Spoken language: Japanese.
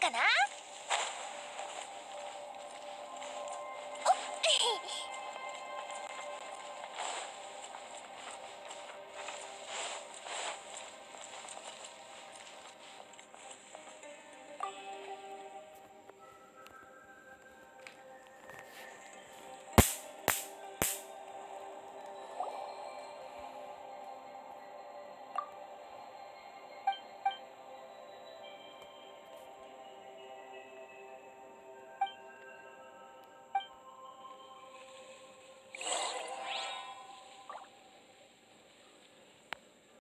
かな？